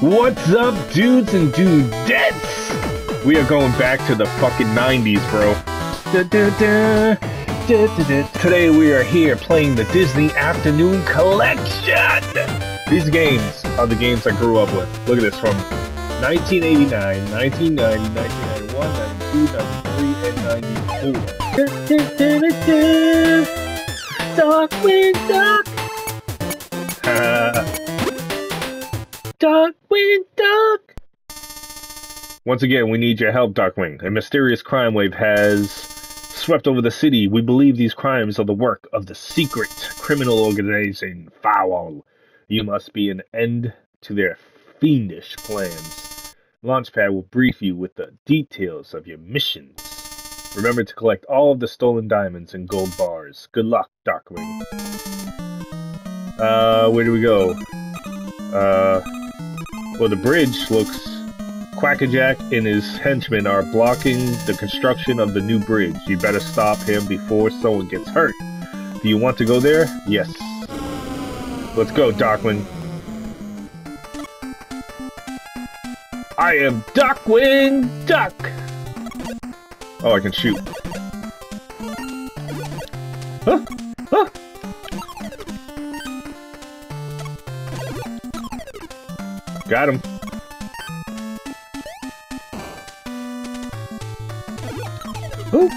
What's up, dudes and dudettes? We are going back to the fucking 90s, bro. Da, da, da. Da, da, da. Today we are here playing the Disney Afternoon Collection. These games are the games I grew up with. Look at this from 1989, 1990, 1991, 92, 93, and 94. Darkwing Duck! Duck! Once again, we need your help, Darkwing. A mysterious crime wave has swept over the city. We believe these crimes are the work of the secret criminal organization Foul. You must be an end to their fiendish plans. Launchpad will brief you with the details of your missions. Remember to collect all of the stolen diamonds and gold bars. Good luck, Darkwing. Uh, where do we go? Uh, well, the bridge looks... Quackerjack and his henchmen are blocking the construction of the new bridge. You better stop him before someone gets hurt. Do you want to go there? Yes. Let's go, Darkwing. I am Darkwing Duck! Oh, I can shoot. Huh? Huh? Got him. Ooh.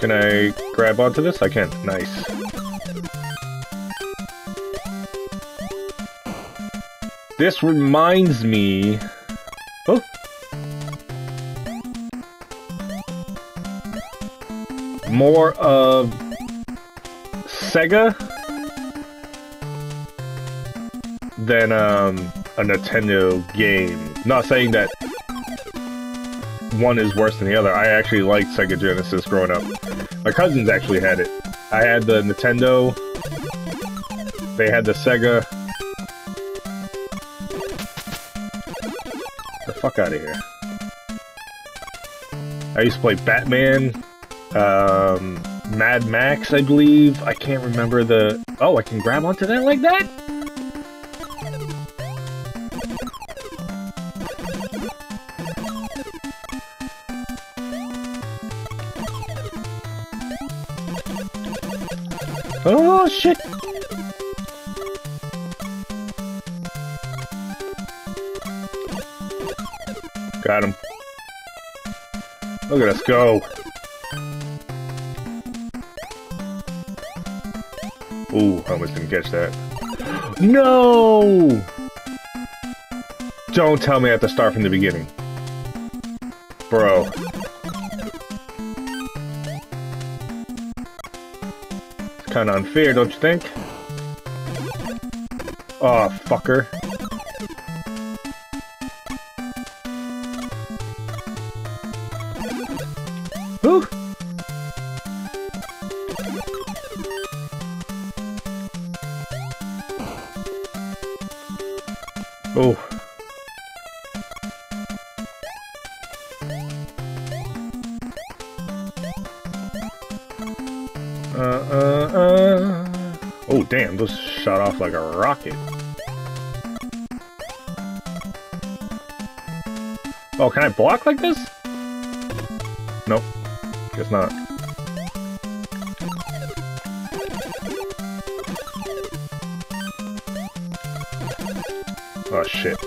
Can I grab onto this? I can. Nice. This reminds me... Oh! More of... Sega? Than, um, a Nintendo game. Not saying that one is worse than the other. I actually liked Sega Genesis growing up. My cousins actually had it. I had the Nintendo. They had the Sega. The fuck out of here. I used to play Batman, um, Mad Max, I believe. I can't remember the... Oh, I can grab onto that like that? Oh, shit! Got him. Look at us go. Ooh, I almost didn't catch that. No! Don't tell me I have to start from the beginning. Bro. Kind of unfair, don't you think? Oh, fucker. Whew. Oh. Uh, uh, uh. Damn, those shot off like a rocket. Oh, can I block like this? Nope. Guess not. Oh, shit.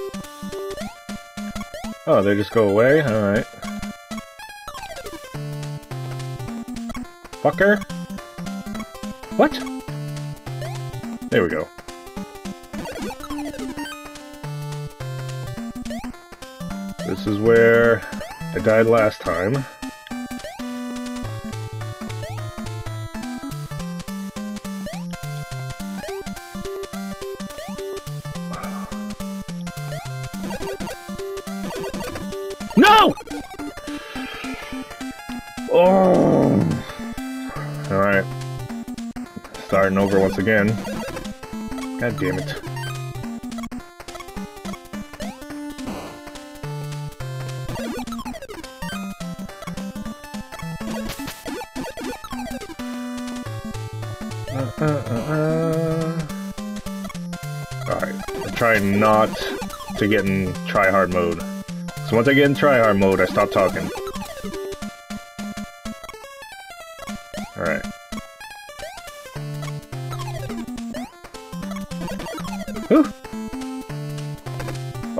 Oh, they just go away? Alright. Fucker? What? There we go. This is where I died last time. No! Oh! Alright. Starting over once again. God damn it. Uh, uh, uh, uh. Alright, I'm trying not to get in try-hard mode. So once I get in try-hard mode, I stop talking. Alright.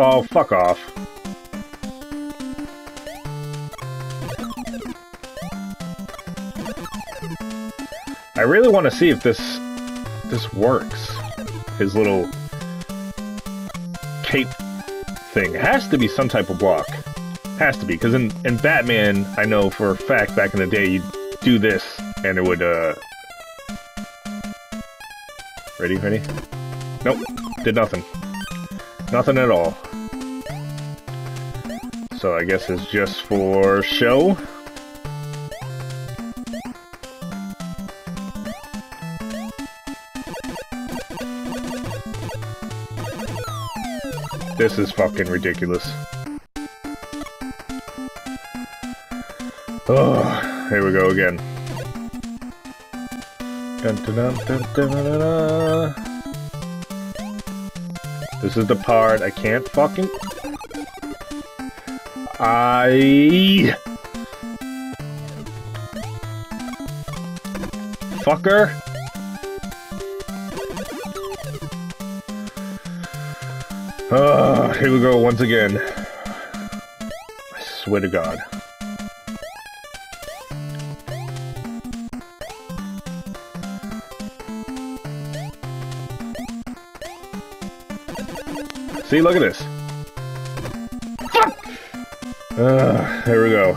Oh, fuck off. I really want to see if this this works. His little cape thing. It has to be some type of block. Has to be, because in, in Batman, I know for a fact back in the day, you'd do this, and it would, uh... Ready, ready? Nope, did nothing. Nothing at all. So I guess it's just for show. This is fucking ridiculous. Oh, here we go again. Dun, dun, dun, this is the part I can't fucking... I... Fucker! Ah, here we go once again. I swear to God. See, look at this. Uh, there we go.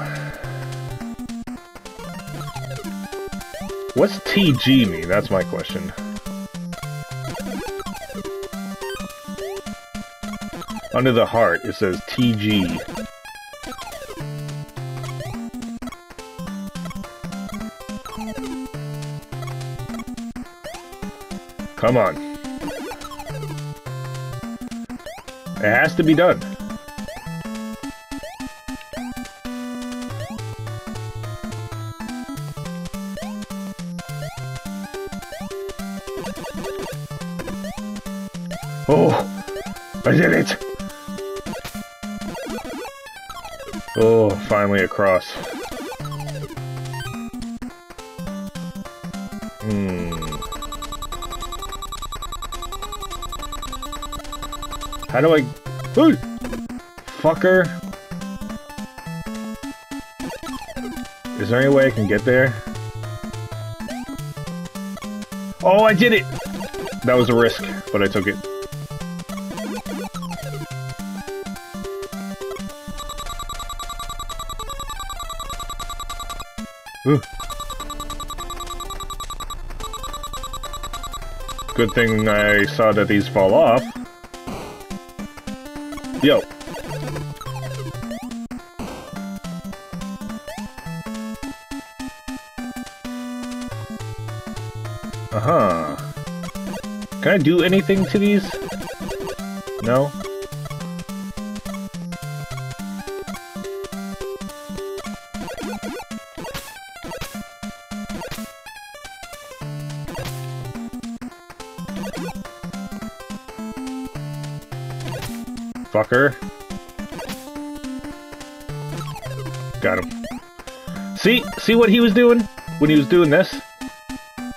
What's TG mean? That's my question. Under the heart, it says TG. Come on. It has to be done. Oh, I did it! Oh, finally across. Hmm. How do I... Ooh! Fucker! Is there any way I can get there? Oh, I did it! That was a risk, but I took it. Ooh. Good thing I saw that these fall off. Yo. Uh-huh. Can I do anything to these? No? Fucker. Got him. See? See what he was doing? When he was doing this?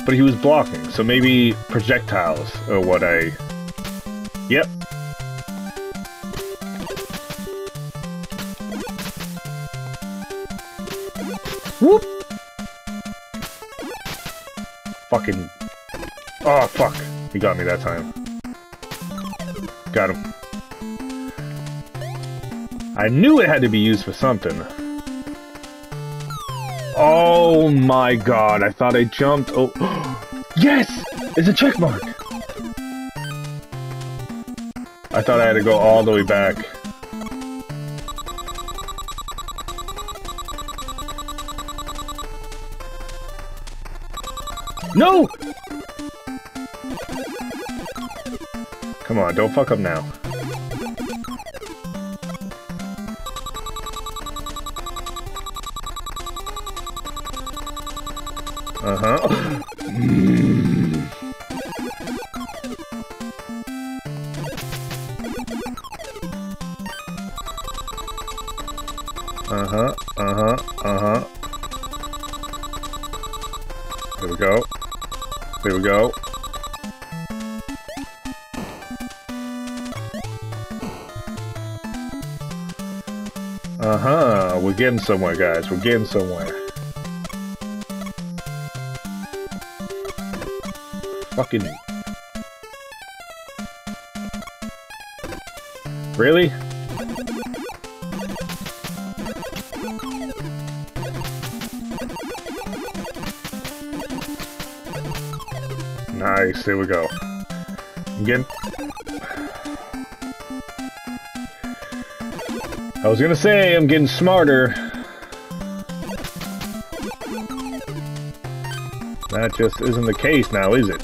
But he was blocking, so maybe projectiles are what I... Yep. Whoop! Fucking... Oh, fuck. He got me that time. Got him. I knew it had to be used for something. Oh my god, I thought I jumped. Oh, yes! It's a check mark! I thought I had to go all the way back. No! Come on, don't fuck up now. Uh-huh. Uh-huh, uh-huh, uh-huh. Here we go. Here we go. Uh-huh, we're getting somewhere, guys. We're getting somewhere. Fucking... Really? Nice, there we go. Again. I was gonna say, I'm getting smarter. That just isn't the case now, is it?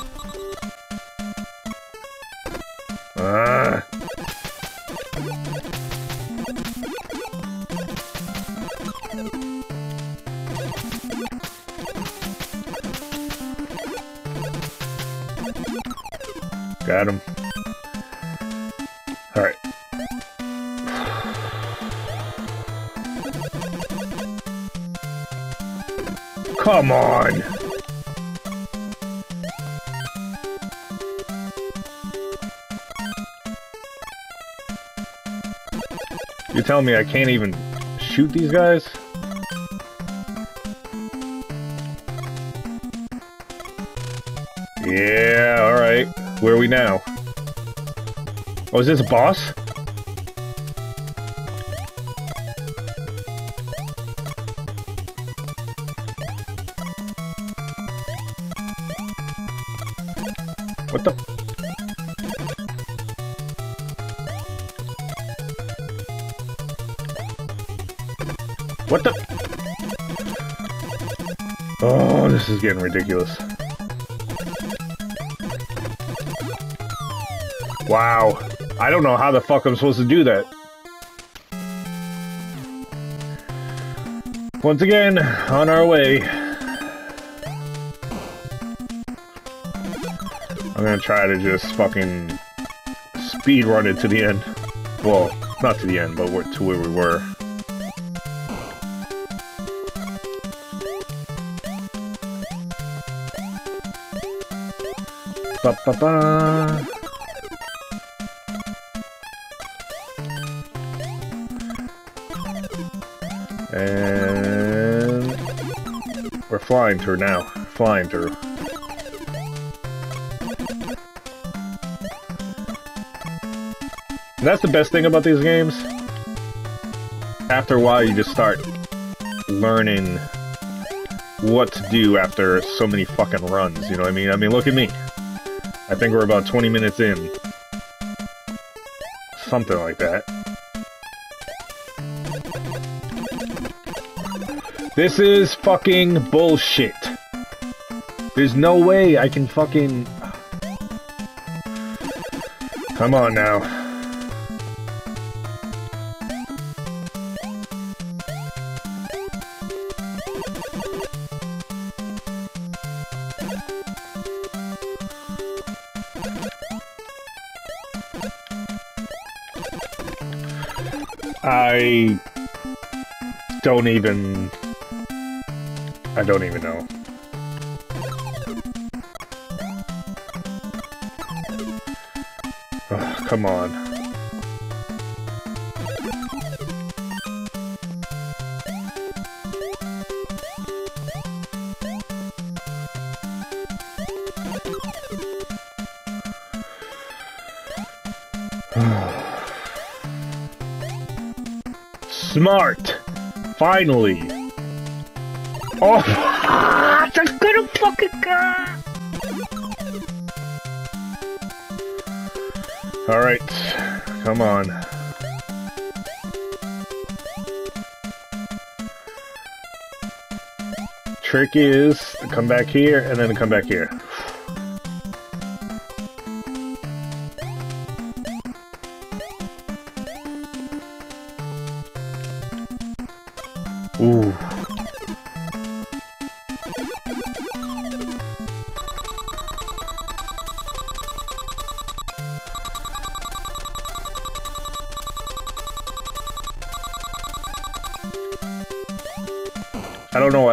Alright. Come on! You're telling me I can't even shoot these guys? Yeah, alright. Where are we now? Oh, is this a boss? What the? What the? Oh, this is getting ridiculous. Wow. I don't know how the fuck I'm supposed to do that. Once again, on our way. I'm gonna try to just fucking speed run it to the end. Well, not to the end, but to where we were. Ba ba ba. And we're flying through now. Flying through. And that's the best thing about these games. After a while, you just start learning what to do after so many fucking runs, you know what I mean? I mean, look at me. I think we're about 20 minutes in. Something like that. This is fucking bullshit. There's no way I can fucking... Come on now. I don't even... I don't even know. Oh, come on. Smart! Finally! Oh! Ah, I'm gonna fucking go! Alright, come on. Trick is to come back here and then come back here. Ooh.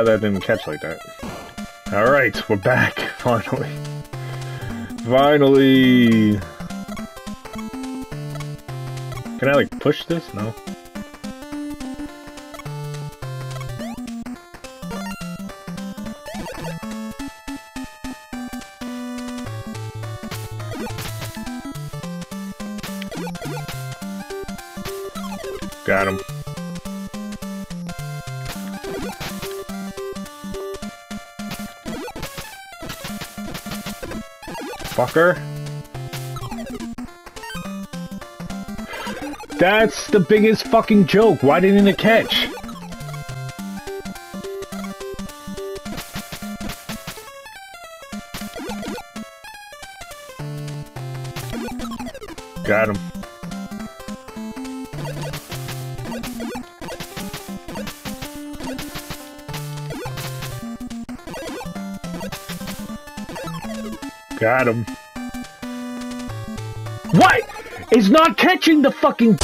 I didn't catch like that. Alright, we're back, finally. Finally! Can I, like, push this? No. Got him. Fucker. That's the biggest fucking joke. Why didn't it catch? Got him. Got him. What? It's not catching the fucking...